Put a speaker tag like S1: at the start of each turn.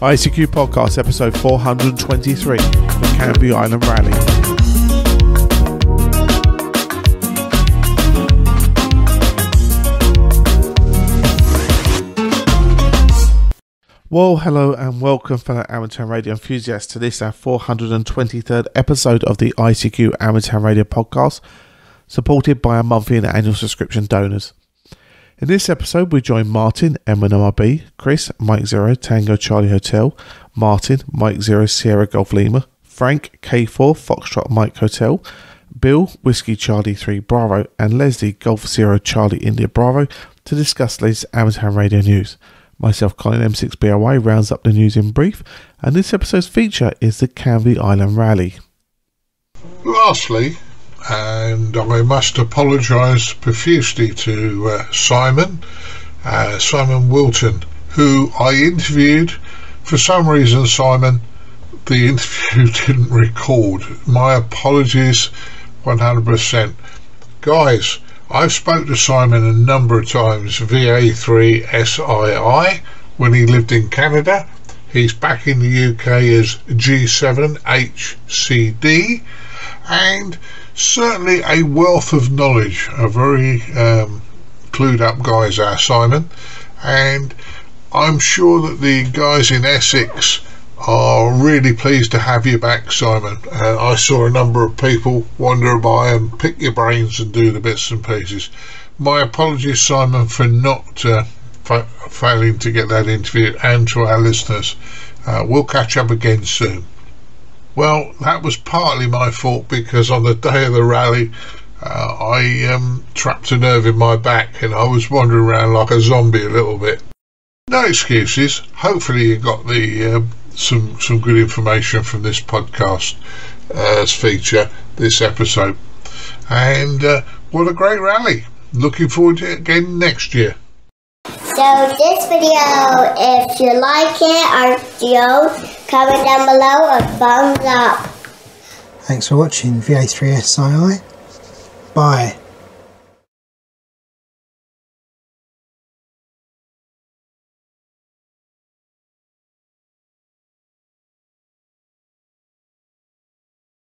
S1: ICQ Podcast, episode 423, the Canvey Island Rally. Well, hello and welcome, fellow amateur radio enthusiasts, to this our 423rd episode of the ICQ Amateur Radio Podcast, supported by our monthly and annual subscription donors. In this episode, we join Martin, M1MRB, Chris, Mike Zero, Tango Charlie Hotel, Martin, Mike Zero, Sierra Golf Lima, Frank, K4, Foxtrot Mike Hotel, Bill, Whiskey Charlie 3 Bravo, and Leslie, Golf Zero Charlie India Bravo, to discuss latest amateur radio news. Myself, Colin M6BOI, rounds up the news in brief, and this episode's feature is the Canvey Island Rally.
S2: Lastly, and I must apologise profusely to uh, Simon, uh, Simon Wilton, who I interviewed. For some reason, Simon, the interview didn't record. My apologies 100%. Guys, I've spoke to Simon a number of times VA3SII when he lived in Canada. He's back in the UK as G7HCD and certainly a wealth of knowledge, a very um, clued up guy is our Simon, and I'm sure that the guys in Essex are really pleased to have you back, Simon. Uh, I saw a number of people wander by and pick your brains and do the bits and pieces. My apologies, Simon, for not uh, fa- failing to get that interview, and to our listeners. Uh, we'll catch up again soon. Well, that was partly my fault because on the day of the rally, uh, I um, trapped a nerve in my back and I was wandering around like a zombie a little bit. No excuses. Hopefully, you got the uh, some some good information from this podcast uh, as feature this episode. And uh, what a great rally! Looking forward to it again next year.
S3: So this video, if you like it, our video, comment down below a thumbs up.
S4: Thanks for watching VA3SII. Bye.